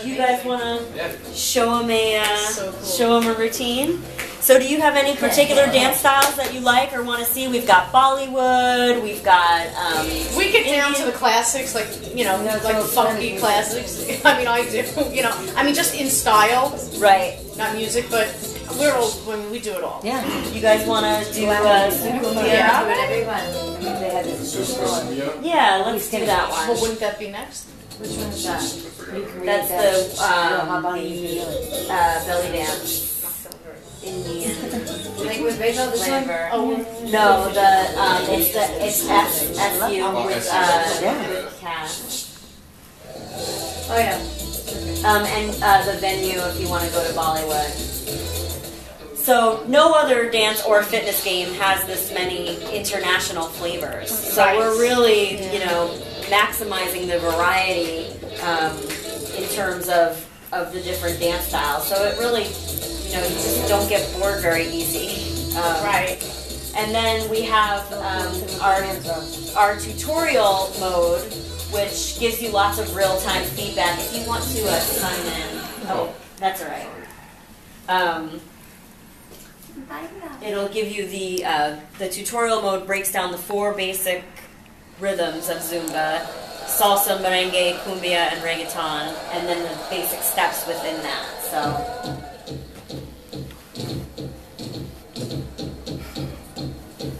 Do you guys want to show them a uh, So cool. show 'em a routine? So, do you have any particular dance styles that you like or want to see? We've got Bollywood. We've got um, We get down to the classics, like you know, Yeah, like so funky classics. I mean, I do. You know, I mean, just in style, right. not music, but we're all. I mean, we do it all. Yeah. You guys want to do uh, Sukumbia? Yeah. Do it, everyone. I they had this Just before. press me. Yeah, let's do that Well, one. wouldn't that be next? Which one is that? I forgot. You create That's the, um, how about you feel it? Uh, belly dance. Indian Like with Rachel, this flavor. Oh, No, the um, it's the it's S S U Oh, with uh Yeah. with cash. Oh, yeah. Um, and uh, the venue if you want to go to Bollywood. So no other dance or fitness game has this many international flavors. So Right. we're really, you know, maximizing the variety um, in terms of of the different dance styles. So it really, you know, you just don't get bored very easy. Um, right. And then we have um, our our tutorial mode, which gives you lots of real time feedback. If you want to uh, sign in, oh, that's all right. Um, it'll give you the uh, the tutorial mode breaks down the four basic rhythms of Zumba: salsa, merengue, cumbia, and reggaeton, and then the basic steps within that. So.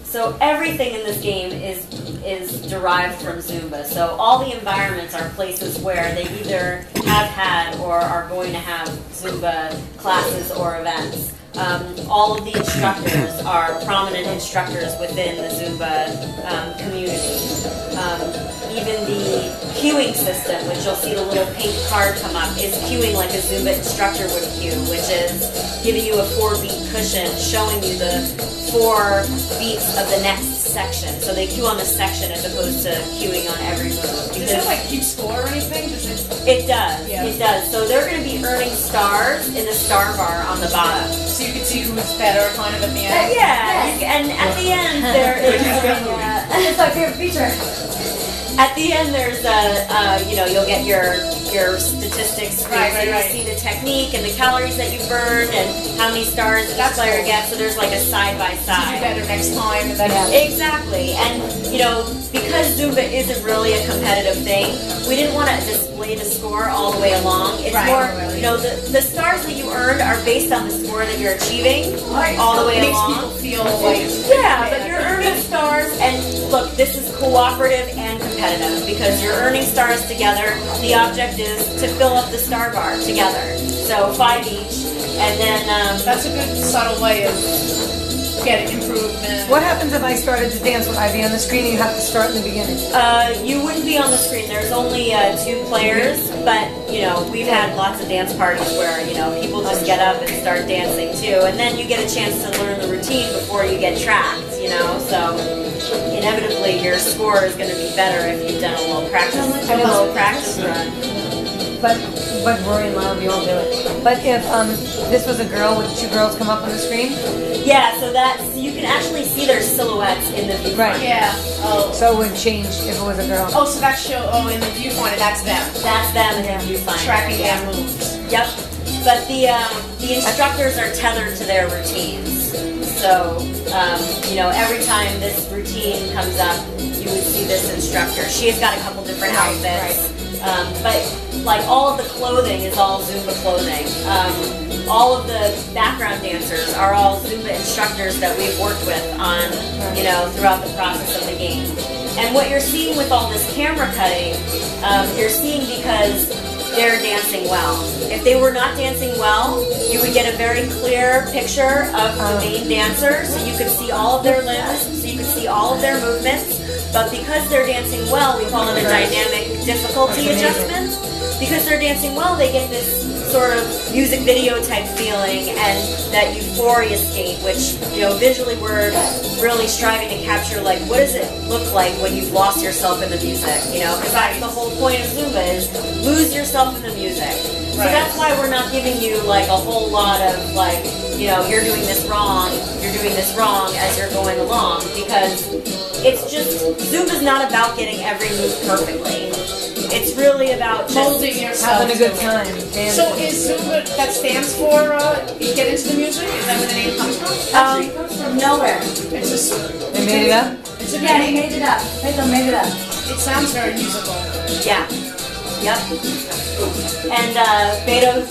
So everything in this game is is derived from Zumba. So all the environments are places where they either have had or are going to have Zumba classes or events. Um, all of the instructors are prominent instructors within the Zumba um, community. Um, even the cueing system, which you'll see the little pink card come up, is cueing like a Zumba instructor would cue, which is giving you a four beat cushion, showing you the four beats of the next section. So they cue on the section as opposed to cueing on every move. Does Because it like keep score or anything? Does it? it does. Yeah. It does. So they're going to be earning stars in the star bar on the bottom. So you can see who's better, kind of at the Uh, end. yeah, you- and at the end there is uh, It's my favorite feature. at the end there's a uh, you know you'll get your your statistics Right, so right, you right. see the technique and the calories that you burn and how many stars each That's player cool. gets. So there's like a side by do side. better next time, Exactly, and you know because Zumba isn't really a competitive thing, we didn't want to display the score all the way along. It's Right. more you know the the stars that you earned are based on the score that you're achieving all the way it makes along. people feel like Yeah, but you're earning stars, and look, this is cooperative and competitive because you're earning stars together. The object is to fill up the star bar together. So five each, and then um, that's a good subtle way of getting improvement. What happens if I started to dance? Would I be on the screen? and You have to start in the beginning. uh, you wouldn't be on the screen. There's only uh, two players, but you know we've had lots of dance parties where you know people just get up and start dancing too, and then you get a chance to learn the routine before you get tracked. You know, so inevitably your score is going to be better if you've done a little practice, a little practice run. But but Rory and Lyle, we all do it. But if um this was a girl, would two girls come up on the screen? Yeah, so that's you can actually see their silhouettes in the viewfinder. Right. Yeah. Oh. So it would change if it was a girl. Oh, so that's show. Oh, in the viewfinder, that's them That's them in the viewfinder. tracking yeah. their moves. Yep. But the um, the instructors are tethered to their routines. So um, you know, every time this routine comes up, you would see this instructor. She has got a couple different Right, outfits. Um, but like all of the clothing is all Zumba clothing. Um, all of the background dancers are all Zumba instructors that we've worked with on, you know, throughout the process of the game. And what you're seeing with all this camera cutting, um, you're seeing because they're dancing well. If they were not dancing well, you would get a very clear picture of the main dancer, so you could see all of their limbs, so you could see all of their movements. But because they're dancing well, we call it a dynamic difficulty adjustment. Because they're dancing well, they get this sort of music video type feeling and that euphoria state, which, you know, visually we're really striving to capture, like, what does it look like when you've lost yourself in the music, you know? Because that's the whole point of Zumba is lose yourself in the music. So that's why we're not giving you, like, a whole lot of, like, you know, you're doing this wrong, you're doing this wrong as you're going along, because it's just, Zoom is not about getting every move perfectly. it's really about molding yourself. Having a good time. dancing. So is Zumba that stands for uh, you get into the music? Is that where the name comes from? um, It comes from nowhere. It's just They made it up? it's a Yeah, he name. made it up. Beto made it up. It sounds very musical. Yeah. Yep. And uh, Beto,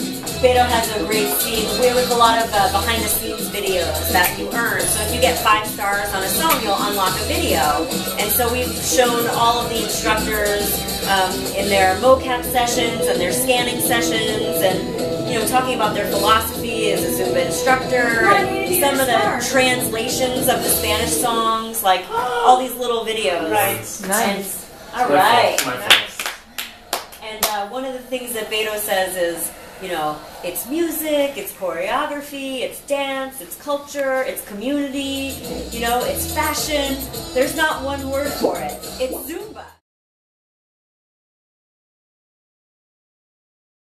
Beto has a great scene we- with a lot of uh, behind the scenes videos that you earn. So if you get five stars on a song, you'll unlock a video. And so we've shown all of the instructors um, in their mocap sessions and their scanning sessions and you know talking about their philosophy as a Zumba instructor and some of the star. translations of the Spanish songs, like all these little videos. Right. Nice. And, all My right. fault, my fault. And uh, one of the things that Beto says is, you know, it's music, it's choreography, it's dance, it's culture, it's community, you know, it's fashion. There's not one word for it. It's Zumba.